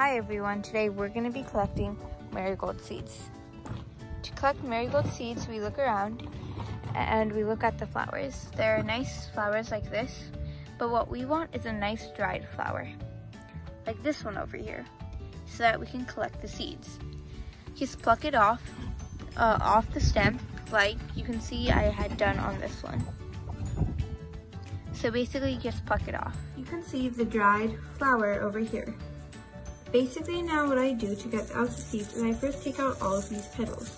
Hi everyone, today we're going to be collecting marigold seeds. To collect marigold seeds, we look around and we look at the flowers. There are nice flowers like this, but what we want is a nice dried flower, like this one over here, so that we can collect the seeds. Just pluck it off, uh, off the stem, like you can see I had done on this one. So basically just pluck it off. You can see the dried flower over here. Basically now what I do to get out the seeds is I first take out all of these petals.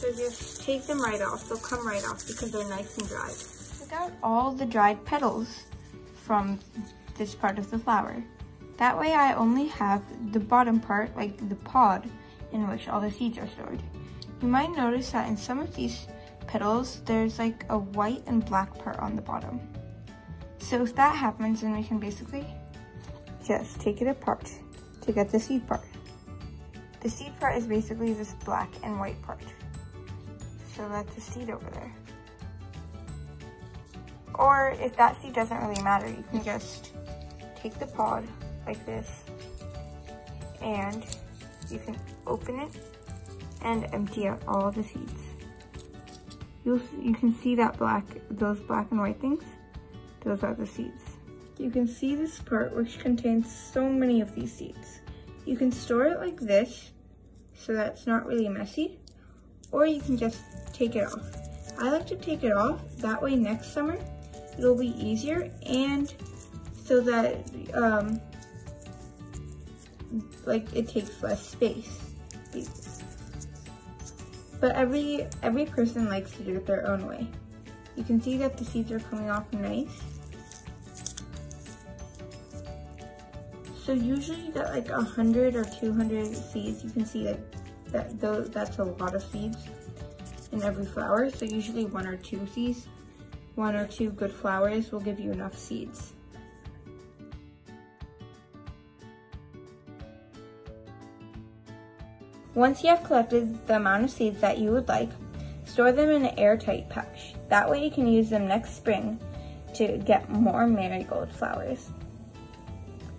So just take them right off. They'll come right off because they're nice and dried. Take out all the dried petals from this part of the flower. That way I only have the bottom part, like the pod, in which all the seeds are stored. You might notice that in some of these petals, there's like a white and black part on the bottom. So if that happens, then we can basically just take it apart to get the seed part. The seed part is basically this black and white part. So that's the seed over there. Or if that seed doesn't really matter, you can just take the pod like this and you can open it and empty out all the seeds. You'll, you can see that black, those black and white things. Those are the seeds. You can see this part which contains so many of these seeds. You can store it like this so that it's not really messy, or you can just take it off. I like to take it off, that way next summer it'll be easier and so that um, like it takes less space. But every every person likes to do it their own way. You can see that the seeds are coming off nice. So usually you get like 100 or 200 seeds. You can see that, that's a lot of seeds in every flower. So usually one or two seeds, one or two good flowers will give you enough seeds. Once you have collected the amount of seeds that you would like, store them in an airtight pouch. That way you can use them next spring to get more marigold flowers.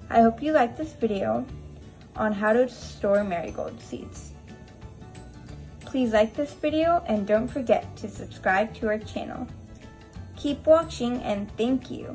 I hope you liked this video on how to store marigold seeds. Please like this video and don't forget to subscribe to our channel. Keep watching and thank you.